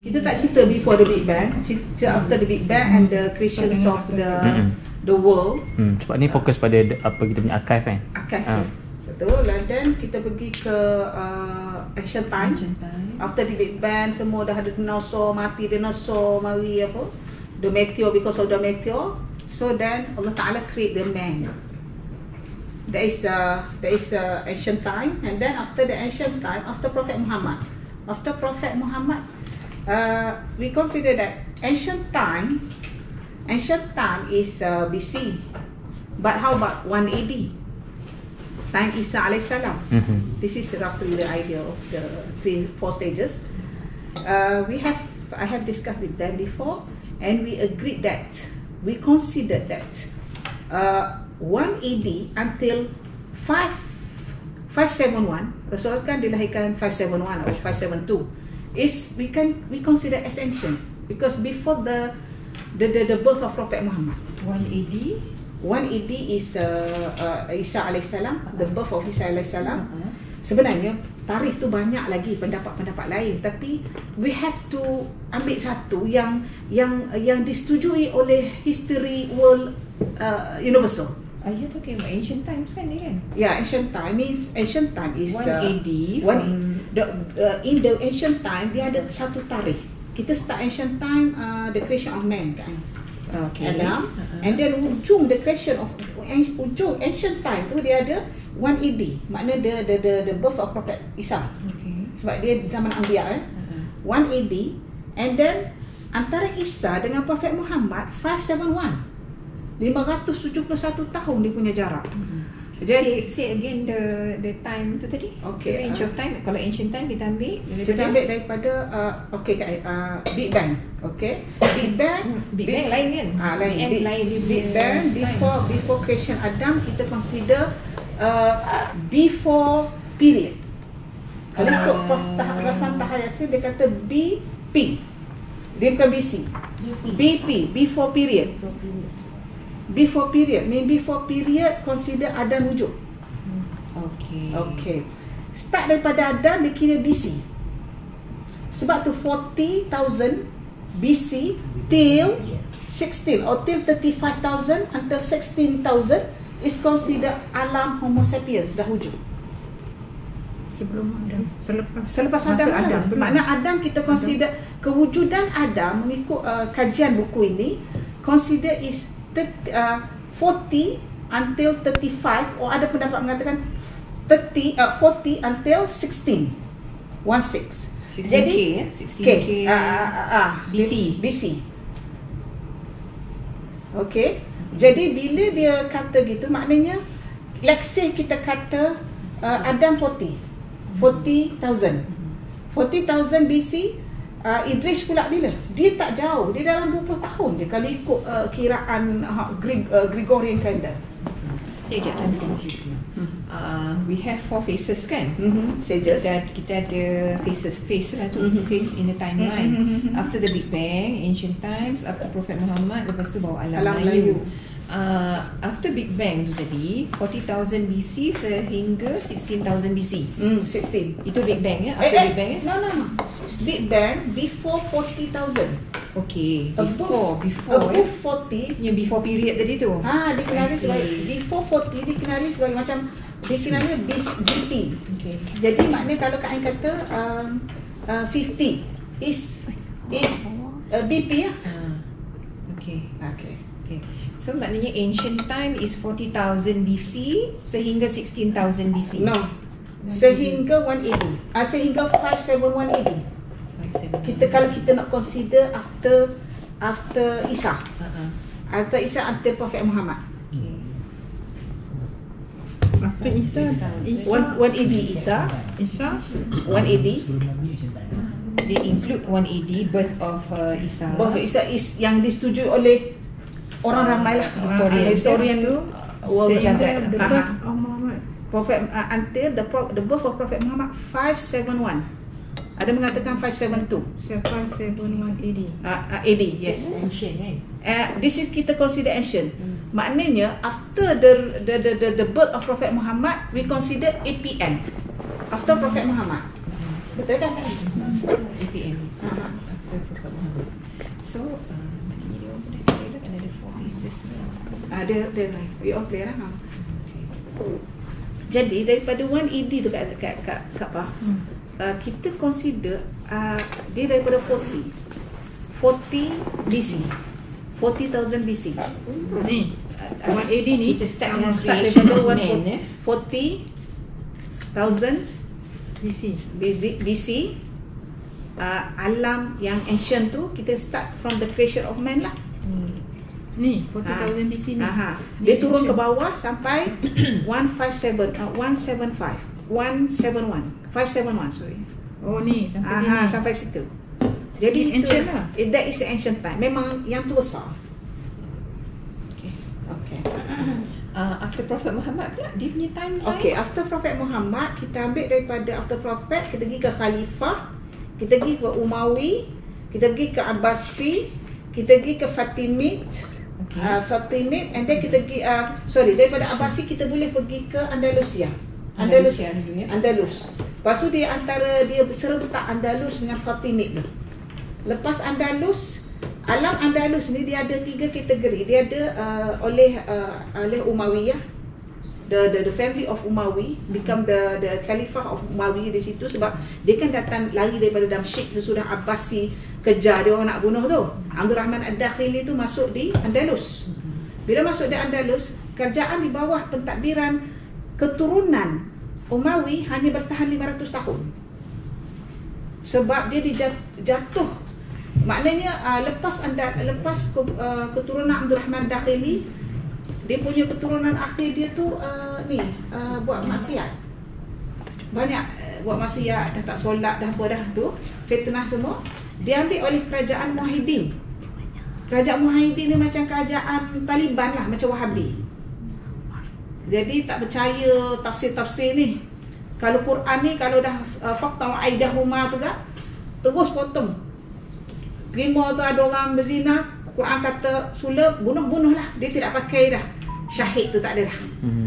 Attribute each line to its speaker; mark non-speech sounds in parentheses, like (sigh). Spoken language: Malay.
Speaker 1: Kita tak cerita before the Big Bang, cerita after the Big Bang and the creations of the the world.
Speaker 2: Hmm, sebab ni fokus pada apa kita punya archive kan.
Speaker 1: Archive
Speaker 2: Ah.
Speaker 1: tu. Satu, and then kita pergi ke uh, ancient time. After the Big Bang, semua dah ada dinosaur, mati dinosaur, mari apa? The meteor because of the meteor. So then Allah Ta'ala create the man. There is a there is a ancient time and then after the ancient time, after Prophet Muhammad. After Prophet Muhammad, uh, we consider that ancient time, ancient time is uh, BC. But how about 1 AD? Time Isa alaihissalam.
Speaker 2: Mhm.
Speaker 1: This is roughly the idea of the three, four stages. Uh, we have, I have discussed with them before, and we agreed that we considered that uh, 1 AD until 5, 571, Rasulullah kan dilahirkan 571 or 572, is we can we consider as ancient because before the the the, the birth of Prophet Muhammad.
Speaker 3: 1 AD
Speaker 1: 1 AD is uh, uh, Isa alaihissalam, the birth of Isa alaihissalam.
Speaker 3: uh-huh.
Speaker 1: Sebenarnya tarikh tu banyak lagi pendapat-pendapat lain tapi we have to ambil satu yang yang yang disetujui oleh history world uh, universal.
Speaker 3: Are you talking about ancient times kan ni kan?
Speaker 1: Yeah, ancient time is ancient time is
Speaker 3: 1
Speaker 1: uh,
Speaker 3: AD
Speaker 1: one the uh, in the ancient time dia ada satu tarikh. Kita start ancient time uh, the creation of man kan.
Speaker 3: Okay.
Speaker 1: Adam
Speaker 3: Uh-huh.
Speaker 1: and then ujung the creation of ujung ancient time tu dia ada 1 AD makna the the the, the birth of prophet Isa
Speaker 3: Okay.
Speaker 1: sebab dia zaman Anbiya eh
Speaker 3: Uh-huh.
Speaker 1: 1 AD and then antara Isa dengan prophet Muhammad 571 571 tahun dia punya jarak
Speaker 3: Say, say again the the time tu tadi.
Speaker 1: Okay,
Speaker 3: The range
Speaker 1: uh,
Speaker 3: of time. Kalau ancient time kita ambil
Speaker 1: kita ambil daripada uh, okay uh, Big Bang okay Big Bang
Speaker 3: Hmm, Big Bang lain kan?
Speaker 1: Ah, lain.
Speaker 3: Big Bang
Speaker 1: Big,
Speaker 3: lain
Speaker 1: Big Bang
Speaker 3: time.
Speaker 1: before before creation Adam kita consider uh, before period. Kalau ikut
Speaker 3: Ah.
Speaker 1: Prof Tah Rasan Tahayasin dia kata BP. Dia bukan BC. BP before period. Before period before period consider Adam wujud.
Speaker 3: Okay.
Speaker 1: Okay. Start daripada Adam dia kira BC. Sebab tu 40,000 BC till 16 or till 35,000 until 16,000 is considered alam Homo sapiens dah wujud.
Speaker 4: sebelum Adam selepas
Speaker 1: Selepas Adam,
Speaker 4: Adam
Speaker 1: Adam.
Speaker 4: lah.
Speaker 1: Makna Adam kita consider kewujudan Adam mengikut uh, kajian buku ini consider is th- uh, 40 until 35 or ada pendapat mengatakan 30 uh, 40 until 16 16
Speaker 3: 16K ya? 16K
Speaker 1: K. Ah, ah, ah, ah,
Speaker 3: BC.
Speaker 1: BC Okay. Jadi bila dia kata gitu maknanya Let's say kita kata uh, Adam 40 40,000 40,000 BC uh, Idris pula bila? Dia tak jauh Dia dalam 20 tahun je Kalau ikut uh, kiraan uh, Grig, uh, Gregorian calendar
Speaker 3: Sekejap, I'm confused. Uh, we have four phases kan?
Speaker 1: mm-hmm.
Speaker 3: Kita, kita ada phases, phase lah tu,
Speaker 1: Mhm.
Speaker 3: phase in the timeline.
Speaker 1: Mhm.
Speaker 3: After the Big Bang, ancient times, after Prophet Muhammad, lepas tu bawa alam,
Speaker 1: Alam
Speaker 3: Melayu.
Speaker 1: Melayu.
Speaker 3: Uh, after Big Bang tu tadi, 40,000 BC sehingga 16,000 BC.
Speaker 1: mm, 16
Speaker 3: Itu Big Bang ya?
Speaker 1: Eh,
Speaker 3: After
Speaker 1: eh,
Speaker 3: Big Bang ya?
Speaker 1: no, no, no. Big Bang before 40,000
Speaker 3: Okay,
Speaker 1: Above-
Speaker 3: before, before. ya?
Speaker 1: Above 40
Speaker 3: Yang before period tadi tu.
Speaker 1: Ha, dikenali sebagai before 40 dikenali sebagai macam dikenali bis BP.
Speaker 3: Okay.
Speaker 1: Jadi maknanya kalau Kak Ain kata um, uh, 50 is is uh, BP ya.
Speaker 3: Ah, okay.
Speaker 1: Okay.
Speaker 3: Okay. So maknanya ancient time is 40,000 BC sehingga 16,000 BC.
Speaker 1: No. Sehingga 180. Ah uh, sehingga 571 AD. Kita kalau kita nak consider after after Isa.
Speaker 3: uh-huh.
Speaker 1: After Isa after Prophet Muhammad.
Speaker 3: okay.
Speaker 4: after Isa Isa
Speaker 1: 1 1 AD Isa,
Speaker 4: Isa
Speaker 1: 1 AD.
Speaker 3: They include 180 birth of uh, Isa.
Speaker 1: Prophet Isa is yang disetujui oleh orang ramai lah
Speaker 3: Historian.
Speaker 1: Ah, historian
Speaker 4: tu
Speaker 1: world
Speaker 3: Sejagat.
Speaker 4: the
Speaker 1: Ah,
Speaker 4: birth
Speaker 1: ah.
Speaker 4: of Muhammad
Speaker 1: Prophet uh, until the pro, the birth of Prophet Muhammad 571. Ada mengatakan 572.
Speaker 4: siapa 71 AD
Speaker 1: Uh, uh, AD, yes.
Speaker 3: Ancient kan?
Speaker 1: Uh, this is kita consider ancient. Maknanya after the the, the the the birth of Prophet Muhammad we consider APN. After Prophet Muhammad. Betul kan?
Speaker 3: APM.
Speaker 1: Uh-huh.
Speaker 3: After So uh, Maknanya dia orang dah clear dah Another four pieces ni
Speaker 1: Ah, dia dia we all clear lah. Ha. Jadi daripada 1 ED tu kat kat kat, kat apa?
Speaker 4: Hmm.
Speaker 1: Uh, kita consider uh, dia daripada 40 40 BC 40,000 BC
Speaker 4: Ni.
Speaker 1: uh,
Speaker 4: 180 ni.
Speaker 3: Kita start dengan
Speaker 1: start daripada
Speaker 3: of man eh
Speaker 1: 40,000
Speaker 4: BC.
Speaker 1: BC, BC uh, alam yang ancient tu kita start from the creation of man lah
Speaker 3: hmm.
Speaker 4: Ni 40,000 BC ni.
Speaker 1: Aha.
Speaker 4: Ni
Speaker 1: Dia turun ke bawah sampai (clears throat) 157 uh, 175 171 571 sorry.
Speaker 4: Oh ni sampai
Speaker 1: Aha,
Speaker 4: sini.
Speaker 1: sampai situ. Jadi
Speaker 4: Ni
Speaker 1: itu
Speaker 4: ancient lah.
Speaker 1: eh, that is ancient time. Memang yang tu besar. Okay. Okay.
Speaker 3: uh, After Prophet Muhammad pula Dia punya timeline
Speaker 1: Okay, after Prophet Muhammad kita ambil daripada after Prophet kita pergi ke Khalifah, kita pergi ke Umawi, kita pergi ke Abbasi, kita pergi ke Fatimid,
Speaker 3: Okay.
Speaker 1: uh, Fatimid and then kita pergi uh, sorry daripada Abbasi kita boleh pergi ke Andalusia. Andalus
Speaker 3: Andalusia dulu ya.
Speaker 1: Andalus. Lepas tu dia antara dia serentak Andalus dengan Fatimid tu. Lepas Andalus, alam Andalus ni dia ada tiga kategori. Dia ada uh, oleh uh, oleh Umayyah. The, the the family of Umawi become the the Khalifah of Umawi di situ sebab dia kan datang lari daripada Damsyik sesudah Abbasi kejar dia orang nak bunuh tu. Abdul Rahman Ad-Dakhili tu masuk di Andalus. Bila masuk di Andalus, kerajaan di bawah pentadbiran keturunan Umawi hanya bertahan 500 tahun. Sebab dia dijatuh maknanya uh, lepas anda lepas uh, keturunan Abdul Rahman Dakhili dia punya keturunan akhir dia tu uh, ni uh, buat maksiat. Banyak uh, buat maksiat dah tak solat dah apa dah tu fitnah semua dia ambil oleh kerajaan Muahidin. Kerajaan Muahidin ni macam kerajaan Taliban lah macam Wahabi. Jadi tak percaya tafsir-tafsir ni. Kalau Quran ni kalau dah uh, fakta aidah rumah tu kan terus potong. Terima tu ada orang berzina, Quran kata sulap, bunuh-bunuh lah. Dia tidak pakai dah. Syahid tu tak ada dah.
Speaker 2: Hmm.